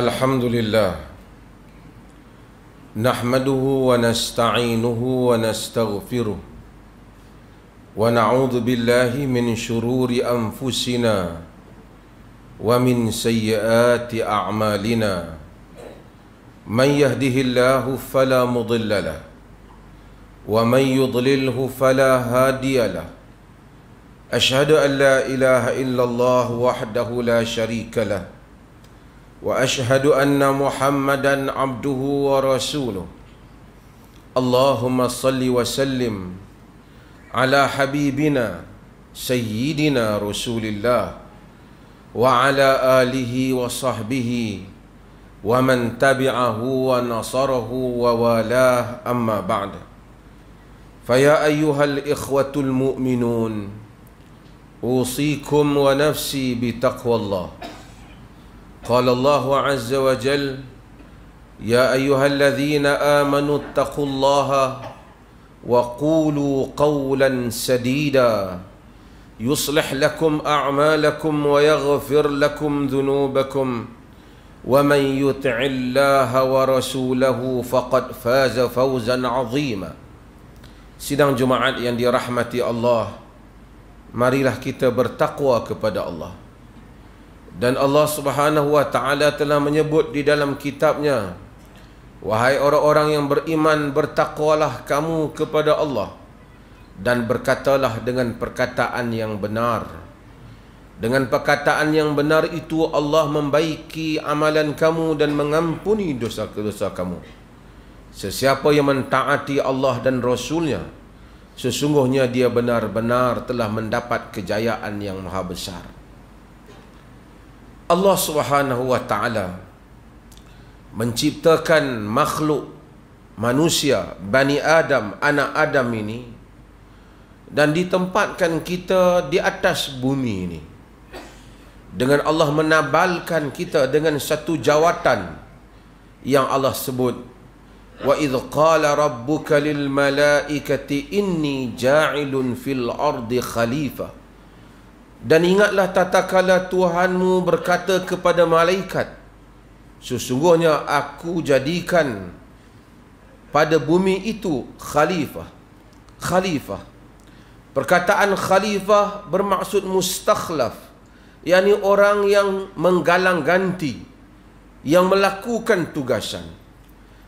الحمد لله نحمده ونستعينه ونستغفره ونعوذ بالله من شرور أنفسنا ومن سيئات أعمالنا. من يهده الله فلا مضل له ومن يضلله فلا هادي له. أشهد أن لا إله إلا الله وحده لا شريك له. واشهد ان محمدا عبده ورسوله اللهم صل وسلم على حبيبنا سيدنا رسول الله وعلى اله وصحبه ومن تبعه ونصره ووالاه اما بعد فيا ايها الاخوه المؤمنون اوصيكم ونفسي بتقوى الله قال الله عز وجل يا ايها الذين امنوا اتقوا الله وقولوا قولا سديدا يصلح لكم اعمالكم ويغفر لكم ذنوبكم ومن يطع الله ورسوله فقد فاز فوزا عظيما Sidang Jumaat yang dirahmati Allah Marilah kita bertakwa kepada Allah dan Allah subhanahu wa ta'ala telah menyebut di dalam kitabnya Wahai orang-orang yang beriman bertakwalah kamu kepada Allah Dan berkatalah dengan perkataan yang benar. Dengan perkataan yang benar itu Allah membaiki amalan kamu dan mengampuni dosa-dosa kamu. Sesiapa yang mentaati Allah dan Rasulnya Sesungguhnya dia benar-benar telah mendapat kejayaan yang maha besar Allah subhanahu wa ta'ala Menciptakan makhluk manusia, Bani Adam, anak Adam ini Dan ditempatkan kita di atas bumi ini. Dengan Allah menabalkan kita dengan satu jawatan Yang Allah sebut Wa idh qala rabbuka lil malaikati inni ja'ilun fil ardi khalifah Dan ingatlah tatkala Tuhanmu berkata kepada malaikat Sesungguhnya aku jadikan pada bumi itu khalifah. Khalifah. Perkataan khalifah bermaksud mustakhlaf yakni orang yang menggalang ganti Yang melakukan tugasan.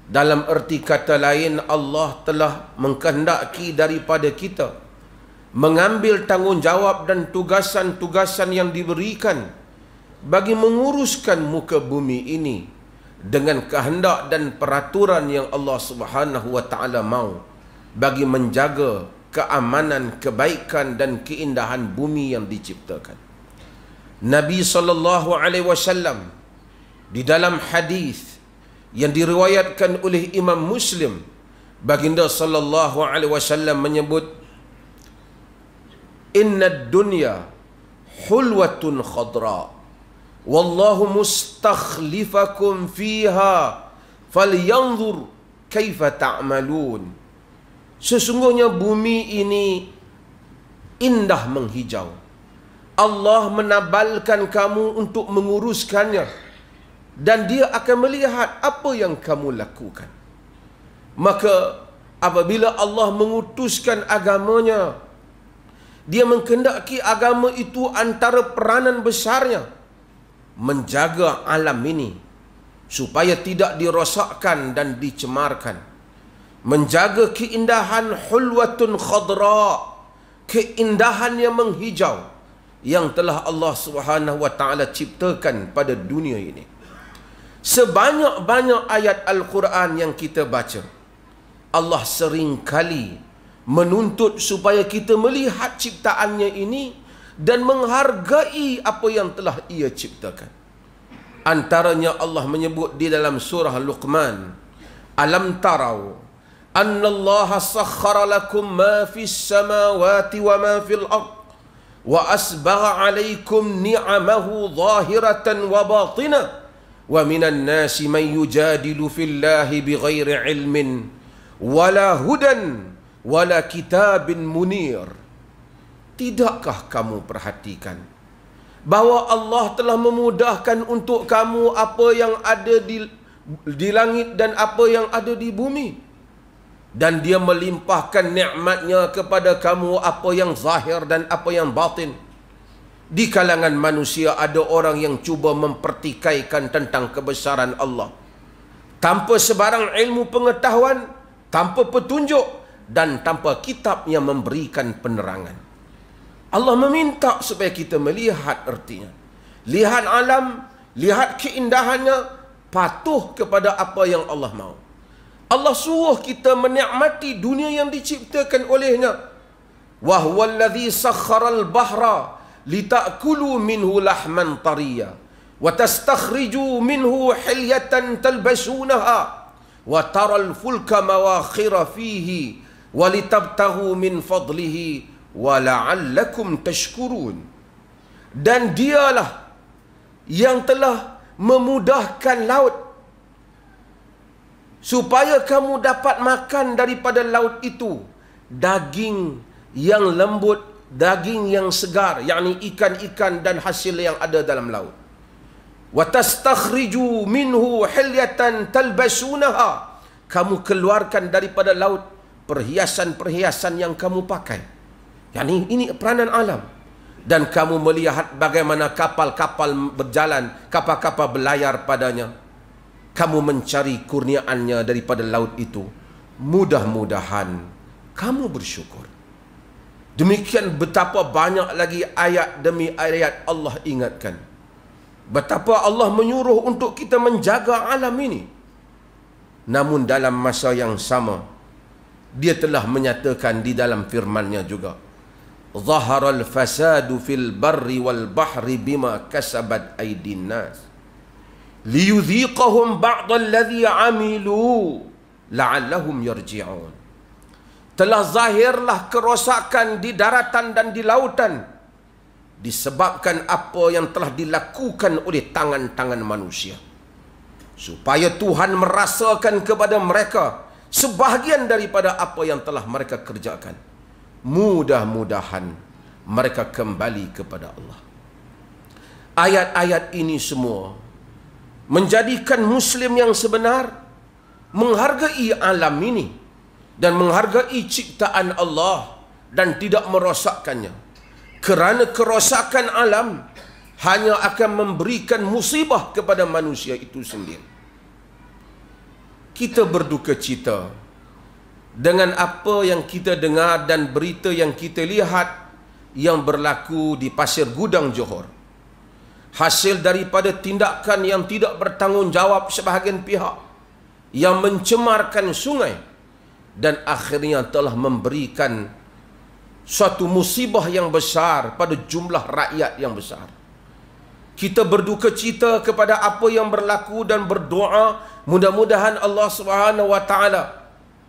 Dalam erti kata lain Allah telah mengkehendaki daripada kita mengambil tanggungjawab dan tugasan-tugasan yang diberikan bagi menguruskan muka bumi ini dengan kehendak dan peraturan yang Allah Subhanahu wa taala mau bagi menjaga keamanan, kebaikan dan keindahan bumi yang diciptakan. Nabi sallallahu alaihi wasallam di dalam hadis yang diriwayatkan oleh Imam Muslim baginda sallallahu alaihi wasallam menyebut inna dunya hulwatun khadra. Wallahu mustakhlifakum fiha falyanzur kaifa ta'malun. Sesungguhnya bumi ini indah menghijau. Allah menabalkan kamu untuk menguruskannya dan dia akan melihat apa yang kamu lakukan. Maka apabila Allah mengutuskan agamanya, dia mengkendaki agama itu antara peranan besarnya menjaga alam ini supaya tidak dirosakkan dan dicemarkan. Menjaga keindahan hulwatun khadra, keindahan yang menghijau yang telah Allah Subhanahu wa taala ciptakan pada dunia ini. Sebanyak-banyak ayat Al-Quran yang kita baca Allah sering kali menuntut supaya kita melihat ciptaannya ini dan menghargai apa yang telah ia ciptakan. Antaranya Allah menyebut di dalam surah Luqman, Alam tarau anna Allah sakhara lakum ma fis samawati wa ma fil ard wa asbagha alaikum ni'amahu zahiratan wa batinah ومن الناس من يجادل في الله بغير علم ولا هدى wala kitabin munir. Tidakkah kamu perhatikan bahawa Allah telah memudahkan untuk kamu apa yang ada di di langit dan apa yang ada di bumi? Dan dia melimpahkan nikmatnya kepada kamu apa yang zahir dan apa yang batin. Di kalangan manusia ada orang yang cuba mempertikaikan tentang kebesaran Allah. Tanpa sebarang ilmu pengetahuan tanpa petunjuk dan tanpa kitab yang memberikan penerangan. Allah meminta supaya kita melihat artinya lihat alam lihat keindahannya patuh kepada apa yang Allah mahu Allah suruh kita menikmati dunia yang diciptakan olehnya. Sakhkhara al-bahra litakulu minhu lahman tariya wa tastakhriju minhu hilyatan talbasunaha wa tara al-fulka mawakhira fihi wa litabtaghu min fadlihi wa la'allakum tashkurun. Dan dialah yang telah memudahkan laut. Supaya kamu dapat makan daripada laut itu daging yang lembut daging yang segar yakni ikan-ikan dan hasil yang ada dalam laut. wa tastakhriju minhu hilyatan talbasunaha kamu keluarkan daripada laut perhiasan-perhiasan yang kamu pakai yakni ini peranan alam dan kamu melihat bagaimana kapal-kapal berjalan kapal-kapal berlayar padanya kamu mencari kurniaannya daripada laut itu, mudah-mudahan kamu bersyukur. Demikian betapa banyak lagi ayat demi ayat Allah ingatkan. Betapa Allah menyuruh untuk kita menjaga alam ini. Namun dalam masa yang sama, dia telah menyatakan di dalam firman-Nya juga. Zahara al-fasadu fil barri wal bahri bima kasabat aydin nas liyudhiqahum ba'd alladhi amilu la'allahum yarji'un telah zahirlah kerosakan di daratan dan di lautan disebabkan apa yang telah dilakukan oleh tangan-tangan manusia supaya Tuhan merasakan kepada mereka sebahagian daripada apa yang telah mereka kerjakan mudah-mudahan mereka kembali kepada Allah. Ayat-ayat ini semua menjadikan muslim yang sebenar menghargai alam ini dan menghargai ciptaan Allah dan tidak merosakkannya. Kerana kerosakan alam hanya akan memberikan musibah kepada manusia itu sendiri kita berduka cita dengan apa yang kita dengar dan berita yang kita lihat yang berlaku di Pasir Gudang Johor hasil daripada tindakan yang tidak bertanggungjawab sebahagian pihak yang mencemarkan sungai dan akhirnya telah memberikan suatu musibah yang besar pada jumlah rakyat yang besar. Kita berduka cita kepada apa yang berlaku dan berdoa. Mudah-mudahan Allah Subhanahu wa taala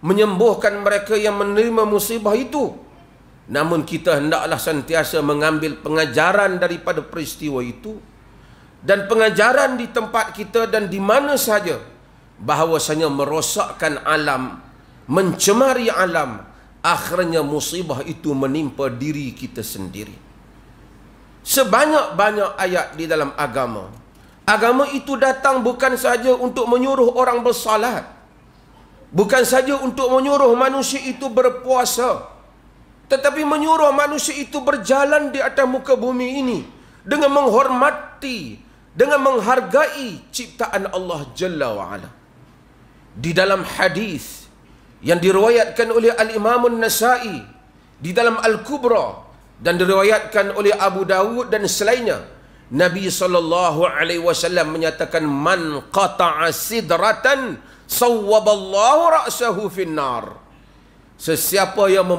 menyembuhkan mereka yang menerima musibah itu. Namun kita hendaklah sentiasa mengambil pengajaran daripada peristiwa itu dan pengajaran di tempat kita dan di mana saja bahawasanya merosakkan alam mencemari alam. Akhirnya musibah itu menimpa diri kita sendiri sebanyak-banyak ayat di dalam agama. Agama itu datang bukan saja untuk menyuruh orang bersalat bukan saja untuk menyuruh manusia itu berpuasa. Tetapi menyuruh manusia itu berjalan di atas muka bumi ini dengan menghormati dengan menghargai ciptaan Allah Jalla wa Ala. Di dalam hadis yang diriwayatkan oleh Al-Imam An-Nasa'i di dalam Al-Kubra dan diriwayatkan oleh Abu Dawud dan selainnya, Nabi sallallahu alaihi wasallam menyatakan man qata'a sidratan sawwaballahu ra'sahu finnar. Sesiapa yang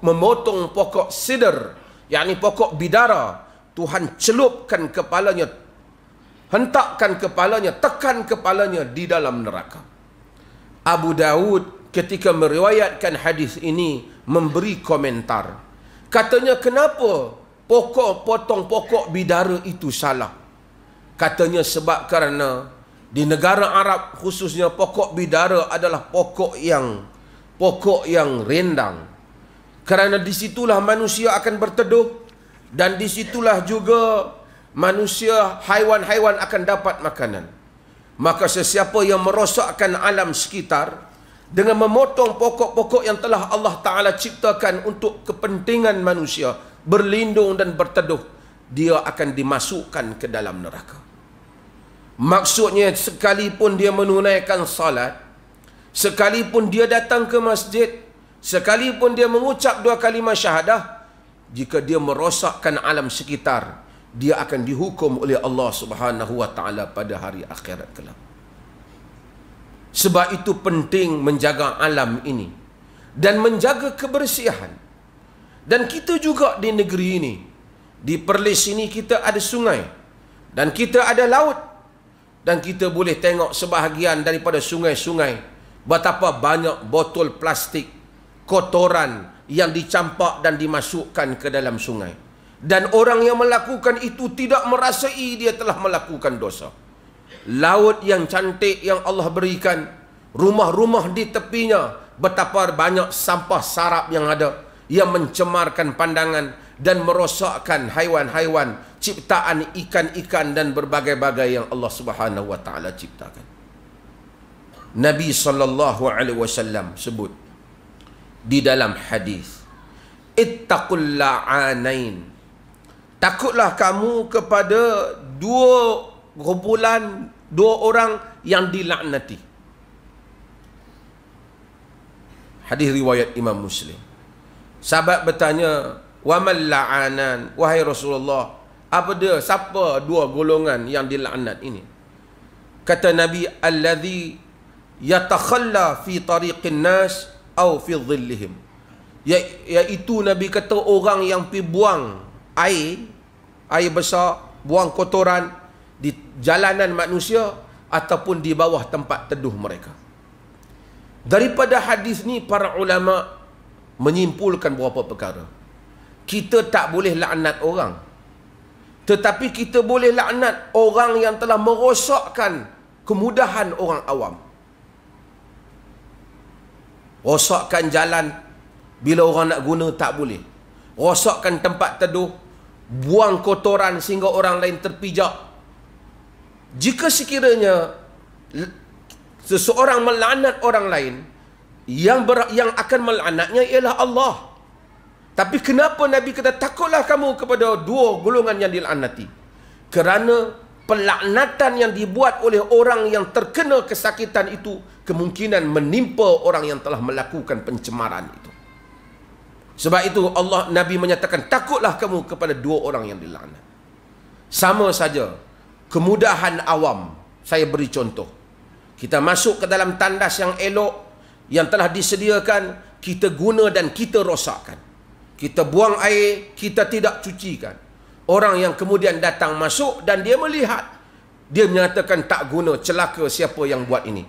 memotong pokok sidr, yakni pokok bidara, Tuhan celupkan kepalanya hentakkan kepalanya, tekan kepalanya di dalam neraka. Abu Dawud ketika meriwayatkan hadis ini memberi komentar. Katanya kenapa pokok potong pokok bidara itu salah? Katanya sebab kerana di negara Arab khususnya pokok bidara adalah pokok yang pokok yang rendang. Kerana disitulah manusia akan berteduh dan disitulah juga manusia, haiwan-haiwan akan dapat makanan. Maka sesiapa yang merosakkan alam sekitar dengan memotong pokok-pokok yang telah Allah Ta'ala ciptakan untuk kepentingan manusia, berlindung dan berteduh, dia akan dimasukkan ke dalam neraka. Maksudnya sekalipun dia menunaikan salat, sekalipun dia datang ke masjid, sekalipun dia mengucap dua kalimah syahadah, jika dia merosakkan alam sekitar, dia akan dihukum oleh Allah Subhanahu wa taala pada hari akhirat kelak. Sebab itu penting menjaga alam ini dan menjaga kebersihan. Dan kita juga di negeri ini, di Perlis ini kita ada sungai dan kita ada laut dan kita boleh tengok sebahagian daripada sungai-sungai betapa banyak botol plastik kotoran yang dicampak dan dimasukkan ke dalam sungai dan orang yang melakukan itu tidak merasai dia telah melakukan dosa. Laut yang cantik yang Allah berikan, rumah-rumah di tepinya, betapa banyak sampah sarap yang ada yang mencemarkan pandangan dan merosakkan haiwan-haiwan, ciptaan ikan-ikan dan berbagai-bagai yang Allah Subhanahu wa taala ciptakan. Nabi sallallahu alaihi wasallam sebut di dalam hadis, "Ittaqul la'anain." Takutlah kamu kepada dua kumpulan, dua orang yang dilaknati. Hadis riwayat Imam Muslim. Sahabat bertanya, "Wa mal la'anan?" Wahai Rasulullah, apa dia? Siapa dua golongan yang dilaknat ini? Kata Nabi, "Allazi yatakhalla fi tariqin nas au fi dhillihim." Ya, iaitu Nabi kata orang yang pi buang air air besar buang kotoran di jalanan manusia ataupun di bawah tempat teduh mereka. Daripada hadis ni para ulama menyimpulkan beberapa perkara. Kita tak boleh laknat orang. Tetapi kita boleh laknat orang yang telah merosakkan kemudahan orang awam. Rosakkan jalan bila orang nak guna tak boleh. Rosakkan tempat teduh buang kotoran sehingga orang lain terpijak. Jika sekiranya seseorang melaknat orang lain, yang ber, yang akan melaknatnya ialah Allah. Tapi kenapa Nabi kata takutlah kamu kepada dua golongan yang dilaknati? Kerana pelaknatan yang dibuat oleh orang yang terkena kesakitan itu kemungkinan menimpa orang yang telah melakukan pencemaran itu. Sebab itu Allah Nabi menyatakan takutlah kamu kepada dua orang yang dilaknat. Sama saja kemudahan awam. Saya beri contoh. Kita masuk ke dalam tandas yang elok yang telah disediakan, kita guna dan kita rosakkan. Kita buang air, kita tidak cucikan. Orang yang kemudian datang masuk dan dia melihat dia menyatakan tak guna celaka siapa yang buat ini.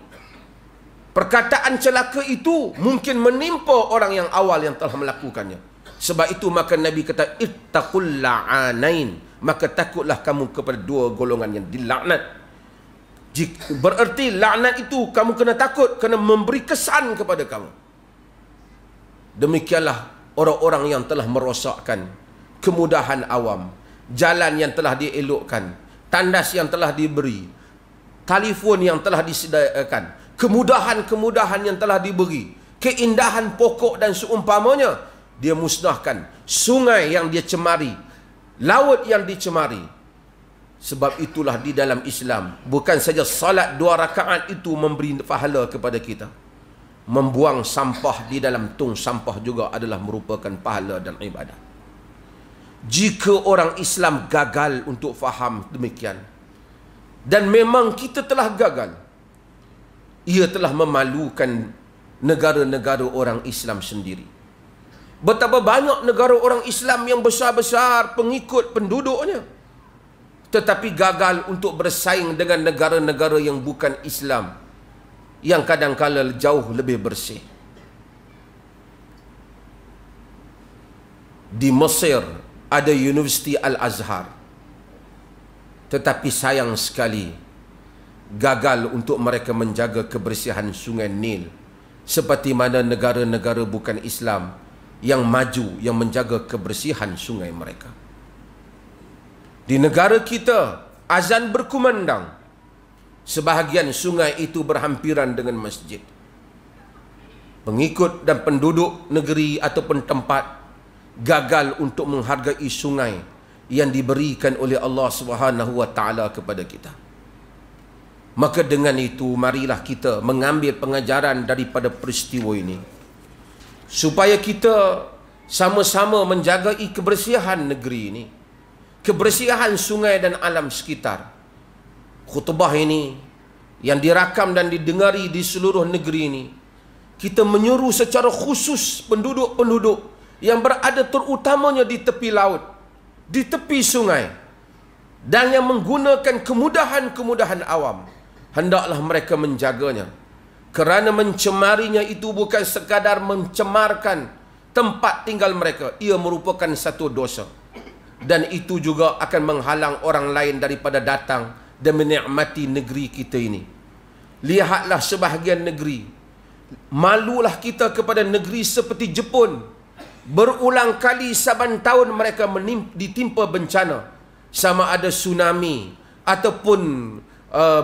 Perkataan celaka itu mungkin menimpa orang yang awal yang telah melakukannya. Sebab itu maka Nabi kata ittaqul la'anain. Maka takutlah kamu kepada dua golongan yang dilaknat. Bererti laknat itu kamu kena takut kena memberi kesan kepada kamu. Demikianlah orang-orang yang telah merosakkan kemudahan awam, jalan yang telah dielokkan, tandas yang telah diberi, telefon yang telah disediakan, kemudahan-kemudahan yang telah diberi, keindahan pokok dan seumpamanya, dia musnahkan sungai yang dia cemari, laut yang dicemari. Sebab itulah di dalam Islam, bukan saja salat dua rakaat itu memberi pahala kepada kita. Membuang sampah di dalam tung sampah juga adalah merupakan pahala dan ibadah. Jika orang Islam gagal untuk faham demikian, dan memang kita telah gagal, ia telah memalukan negara-negara orang Islam sendiri. Betapa banyak negara orang Islam yang besar-besar pengikut penduduknya. Tetapi gagal untuk bersaing dengan negara-negara yang bukan Islam. Yang kadang-kadang jauh lebih bersih. Di Mesir ada Universiti Al-Azhar. Tetapi sayang sekali gagal untuk mereka menjaga kebersihan sungai Nil seperti mana negara-negara bukan Islam yang maju yang menjaga kebersihan sungai mereka. Di negara kita, azan berkumandang. Sebahagian sungai itu berhampiran dengan masjid. Pengikut dan penduduk negeri ataupun tempat gagal untuk menghargai sungai yang diberikan oleh Allah Subhanahu wa taala kepada kita. Maka dengan itu marilah kita mengambil pengajaran daripada peristiwa ini. Supaya kita sama-sama menjaga kebersihan negeri ini. Kebersihan sungai dan alam sekitar. Khutbah ini yang dirakam dan didengari di seluruh negeri ini. Kita menyuruh secara khusus penduduk-penduduk yang berada terutamanya di tepi laut, di tepi sungai dan yang menggunakan kemudahan-kemudahan awam hendaklah mereka menjaganya kerana mencemarinya itu bukan sekadar mencemarkan tempat tinggal mereka. Ia merupakan satu dosa. Dan itu juga akan menghalang orang lain daripada datang dan menikmati negeri kita ini. Lihatlah sebahagian negeri. Malulah kita kepada negeri seperti Jepun. Berulang kali saban tahun mereka ditimpa bencana. Sama ada tsunami ataupun uh,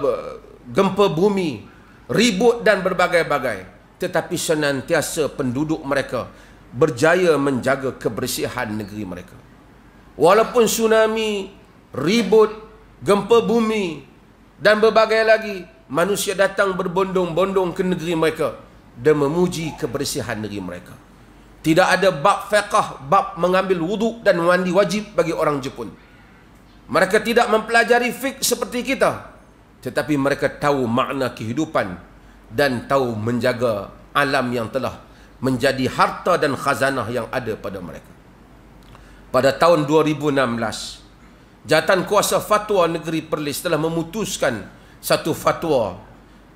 gempa bumi, ribut dan berbagai-bagai. Tetapi senantiasa penduduk mereka berjaya menjaga kebersihan negeri mereka. Walaupun tsunami, ribut, gempa bumi dan berbagai lagi, manusia datang berbondong-bondong ke negeri mereka dan memuji kebersihan negeri mereka. Tidak ada bab fiqah, bab mengambil wuduk dan mandi wajib bagi orang Jepun. Mereka tidak mempelajari fiqh seperti kita tetapi mereka tahu makna kehidupan dan tahu menjaga alam yang telah menjadi harta dan khazanah yang ada pada mereka. Pada tahun 2016, Jatan Kuasa Fatwa Negeri Perlis telah memutuskan satu fatwa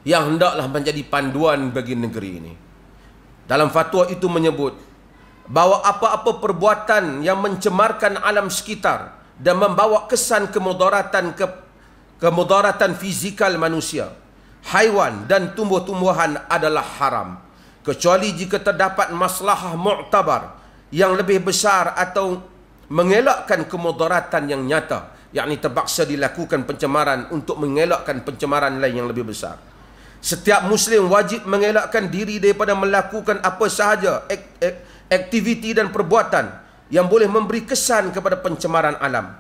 yang hendaklah menjadi panduan bagi negeri ini. Dalam fatwa itu menyebut bahawa apa-apa perbuatan yang mencemarkan alam sekitar dan membawa kesan kemudaratan ke kemudaratan fizikal manusia, haiwan dan tumbuh-tumbuhan adalah haram. Kecuali jika terdapat maslahah mu'tabar yang lebih besar atau mengelakkan kemudaratan yang nyata yakni terpaksa dilakukan pencemaran untuk mengelakkan pencemaran lain yang lebih besar. Setiap muslim wajib mengelakkan diri daripada melakukan apa sahaja aktiviti dan perbuatan yang boleh memberi kesan kepada pencemaran alam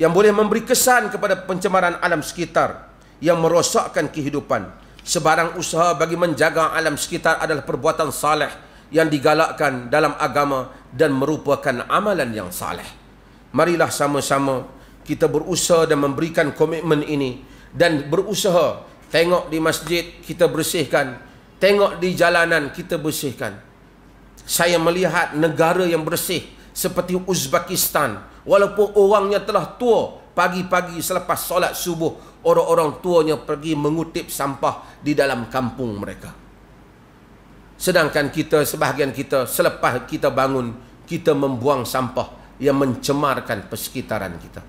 yang boleh memberi kesan kepada pencemaran alam sekitar yang merosakkan kehidupan. Sebarang usaha bagi menjaga alam sekitar adalah perbuatan saleh yang digalakkan dalam agama dan merupakan amalan yang saleh. Marilah sama-sama kita berusaha dan memberikan komitmen ini dan berusaha tengok di masjid kita bersihkan, tengok di jalanan kita bersihkan. Saya melihat negara yang bersih seperti Uzbekistan walaupun orangnya telah tua pagi-pagi selepas solat subuh orang-orang tuanya pergi mengutip sampah di dalam kampung mereka. Sedangkan kita sebahagian kita selepas kita bangun kita membuang sampah yang mencemarkan persekitaran kita.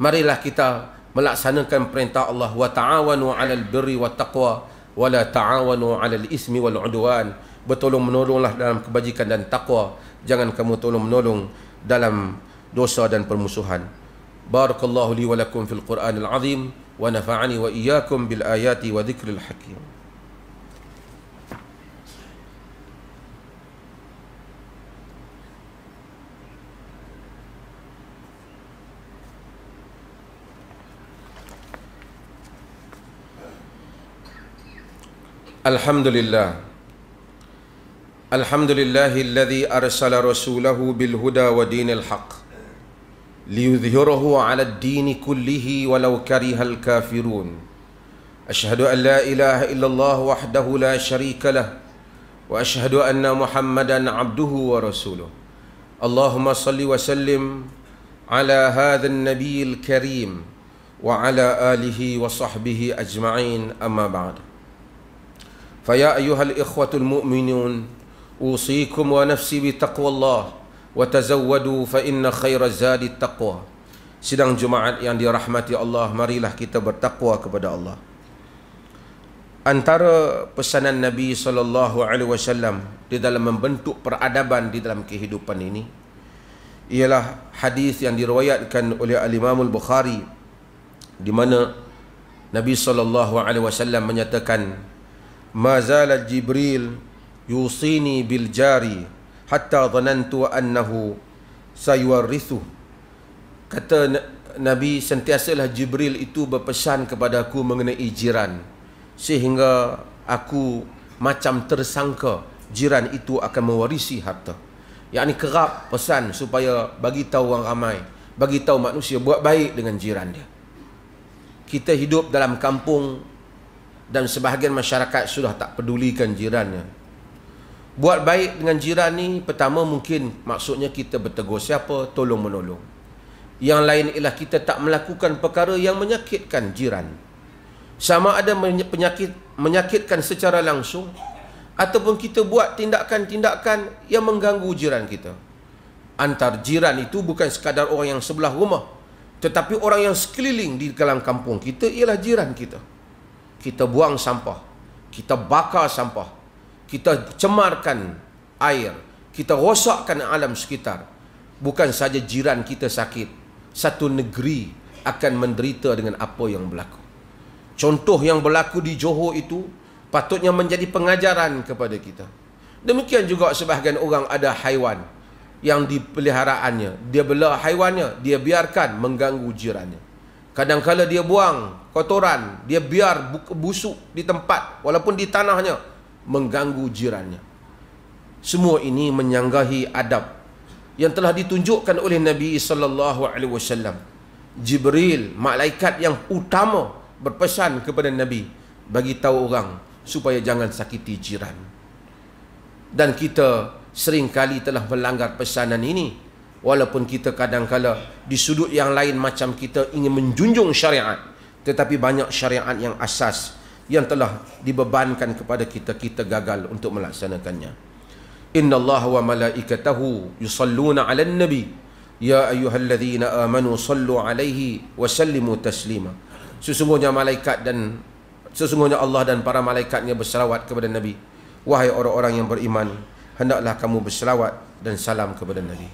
Marilah kita melaksanakan perintah Allah wa ta'awanu 'alal birri wat taqwa wa la ta'awanu 'alal ismi wal 'udwan. Bertolong menolonglah dalam kebajikan dan takwa jangan kamu tolong menolong dalam dosa dan permusuhan. Barakallahu li wa lakum fil Qur'anil azim wa nafa'ani wa iyyakum bil ayati wa dhikril hakim. Alhamdulillah الحمد لله الذي ارسل رسوله بالهدى ودين الحق ليظهره على الدين كله ولو كره الكافرون اشهد ان لا اله الا الله وحده لا شريك له واشهد ان محمدا عبده ورسوله اللهم صل وسلم على هذا النبي الكريم وعلى اله وصحبه اجمعين اما بعد فيا ايها الاخوه المؤمنون اوصيكم ونفسي بتقوى الله وتزودوا فإن خير الزاد التقوى Sidang Jumaat yang dirahmati Allah Marilah kita bertakwa kepada Allah. Antara pesanan Nabi SAW Di dalam membentuk peradaban di dalam kehidupan ini Ialah hadis yang diriwayatkan oleh Al-Imamul Bukhari Di mana Nabi SAW menyatakan mazala Jibril yusini bil jari hatta dhanantu annahu sayuwarithu kata Nabi sentiasalah Jibril itu berpesan kepada aku mengenai jiran sehingga aku macam tersangka jiran itu akan mewarisi harta yang ini kerap pesan supaya bagi tahu orang ramai, bagi tahu manusia buat baik dengan jiran dia. Kita hidup dalam kampung dan sebahagian masyarakat sudah tak pedulikan jirannya. Buat baik dengan jiran ni pertama mungkin maksudnya kita bertegur siapa, tolong menolong. Yang lain ialah kita tak melakukan perkara yang menyakitkan jiran. Sama ada penyakit menyakitkan secara langsung ataupun kita buat tindakan-tindakan yang mengganggu jiran kita. Antar jiran itu bukan sekadar orang yang sebelah rumah, tetapi orang yang sekeliling di dalam kampung kita ialah jiran kita. Kita buang sampah, kita bakar sampah, kita cemarkan air, kita rosakkan alam sekitar. Bukan saja jiran kita sakit, satu negeri akan menderita dengan apa yang berlaku. Contoh yang berlaku di Johor itu patutnya menjadi pengajaran kepada kita. Demikian juga sebahagian orang ada haiwan yang diperliharaannya. Dia bela haiwannya, dia biarkan mengganggu jirannya. Kadang-kala dia buang kotoran, dia biar busuk di tempat walaupun di tanahnya mengganggu jirannya. Semua ini menyanggahi adab yang telah ditunjukkan oleh Nabi sallallahu alaihi wasallam. Jibril, malaikat yang utama berpesan kepada Nabi bagi tahu orang supaya jangan sakiti jiran. Dan kita sering kali telah melanggar pesanan ini walaupun kita kadang-kala di sudut yang lain macam kita ingin menjunjung syariat tetapi banyak syariat yang asas yang telah dibebankan kepada kita kita gagal untuk melaksanakannya. Inna Allah wa malaikatahu yusalluna 'alan nabi ya ayyuhalladzina amanu sallu 'alaihi wa sallimu taslima. Sesungguhnya malaikat dan Sesungguhnya Allah dan para malaikatnya berselawat kepada Nabi. Wahai orang-orang yang beriman, hendaklah kamu berselawat dan salam kepada Nabi.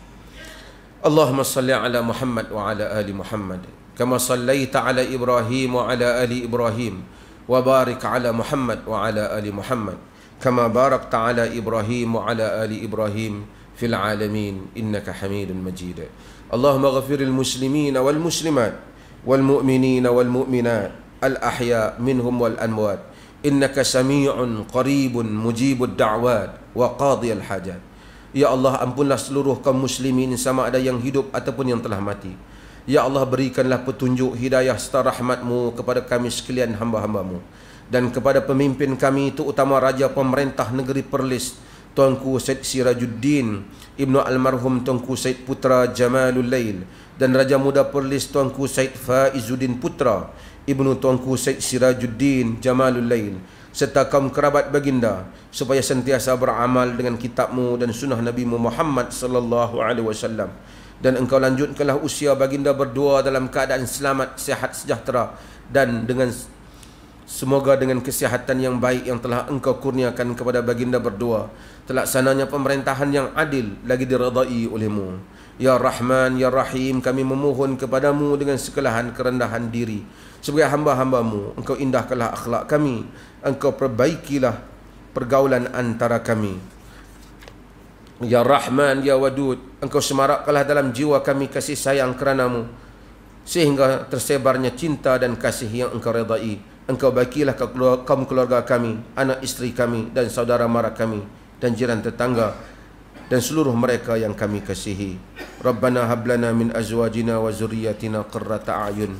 Allahumma salli ala Muhammad wa ala ali Muhammad. Kama sallaita ala Ibrahim wa ala ali Ibrahim. Wa barik ala Muhammad wa ala ali Muhammad. Kama barakta ala Ibrahim wa ala ali Ibrahim fil alamin. Innaka hamidun majid. Allahumma ghafiril muslimina wal muslimat. wal mu'minina wal mu'minat. الأحياء منهم والأموات إنك سميع قريب مجيب الدعوات وقاضي الحاجات Ya Allah ampunlah seluruh kaum muslimin sama ada yang hidup ataupun yang telah mati Ya Allah berikanlah petunjuk hidayah serta rahmatmu kepada kami sekalian hamba-hambamu. Dan kepada pemimpin kami itu utama Raja Pemerintah Negeri Perlis Tuanku Syed Sirajuddin Ibnu Almarhum Tuanku Syed Putra Jamalul Lail Dan Raja Muda Perlis Tuanku Syed Faizuddin Putra Ibnu Tuanku Syed Sirajuddin Jamalul Lail serta kaum kerabat baginda supaya sentiasa beramal dengan kitabmu dan sunnah Nabi Muhammad sallallahu alaihi wasallam dan engkau lanjutkanlah usia baginda berdua dalam keadaan selamat sihat sejahtera. Dan dengan semoga dengan kesihatan yang baik yang telah engkau kurniakan kepada baginda berdua terlaksananya pemerintahan yang adil lagi diredai olehmu. Ya rahman ya rahim kami memohon kepadamu dengan sekelahan kerendahan diri. Sebagai hamba-hambamu engkau indahkanlah akhlak kami. Engkau perbaikilah pergaulan antara kami Ya Rahman, Ya Wadud Engkau semarakkanlah dalam jiwa kami kasih sayang keranamu Sehingga tersebarnya cinta dan kasih yang engkau redai. Engkau bagilah ke kaum keluarga kami Anak istri kami dan saudara mara kami Dan jiran tetangga Dan seluruh mereka yang kami kasihi. Rabbana hablana min azwajina wa zuriyatina qurrata a'yun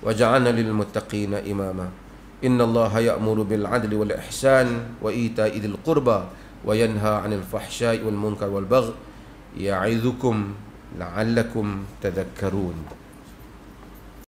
Waja'ana lil muttaqina imama. Inna Allah ya'muru bil adli wal ihsan Wa ita idil qurba وينهى عن الفحشاء والمنكر والبغي يعظكم لعلكم تذكرون.